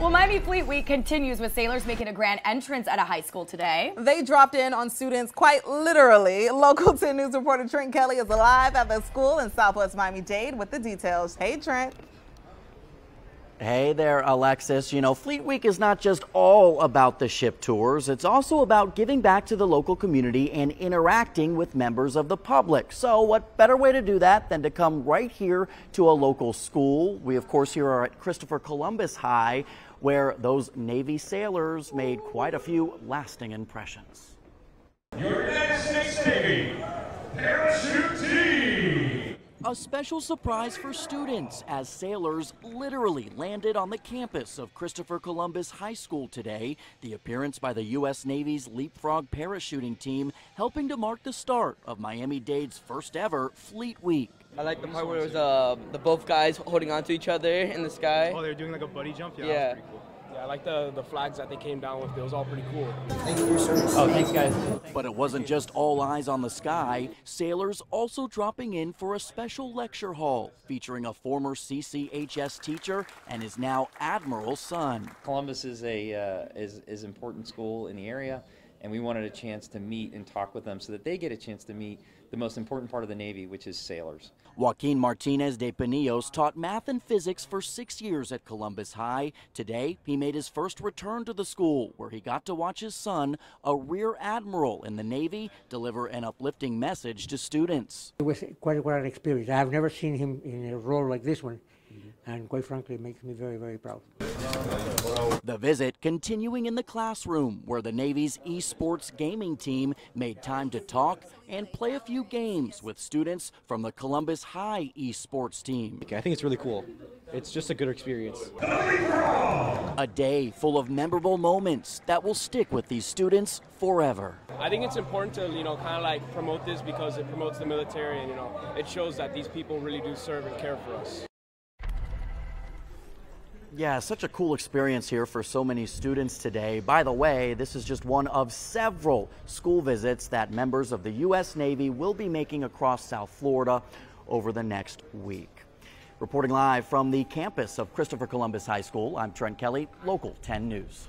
Well, Miami Fleet Week continues with sailors making a grand entrance at a high school today. They dropped in on students quite literally. Local 10 News reporter Trent Kelly is live at the school in Southwest Miami-Dade with the details. Hey, Trent. Hey there, Alexis. You know, Fleet Week is not just all about the ship tours, it's also about giving back to the local community and interacting with members of the public. So, what better way to do that than to come right here to a local school? We, of course, here are at Christopher Columbus High, where those Navy sailors made quite a few lasting impressions. Your United States Navy Parachute! A special surprise for students as sailors literally landed on the campus of Christopher Columbus High School today. The appearance by the U.S. Navy's Leapfrog parachuting team helping to mark the start of Miami Dade's first ever Fleet Week. I like the part where it was uh, the both guys holding onto each other in the sky. Oh, they were doing like a buddy jump? Yeah. Yeah. Cool. Yeah, I like the, the flags that they came down with. It was all pretty cool. Thank you for your service. Oh, thanks, guys. But it wasn't just all eyes on the sky. Sailors also dropping in for a special lecture hall featuring a former CCHS teacher and his now admiral's son. Columbus is a uh, is is important school in the area and we wanted a chance to meet and talk with them so that they get a chance to meet the most important part of the Navy, which is sailors. Joaquin Martinez de Pinillos taught math and physics for six years at Columbus High. Today, he made his first return to the school where he got to watch his son, a rear admiral in the Navy, deliver an uplifting message to students. It was quite, quite an experience. I have never seen him in a role like this one, and quite frankly, it makes me very, very proud. The visit continuing in the classroom where the Navy's esports gaming team made time to talk and play a few games with students from the Columbus High esports team. I think it's really cool. It's just a good experience. A day full of memorable moments that will stick with these students forever. I think it's important to, you know, kind of like promote this because it promotes the military and, you know, it shows that these people really do serve and care for us. Yeah, such a cool experience here for so many students today. By the way, this is just one of several school visits that members of the U.S. Navy will be making across South Florida over the next week. Reporting live from the campus of Christopher Columbus High School, I'm Trent Kelly, Local 10 News.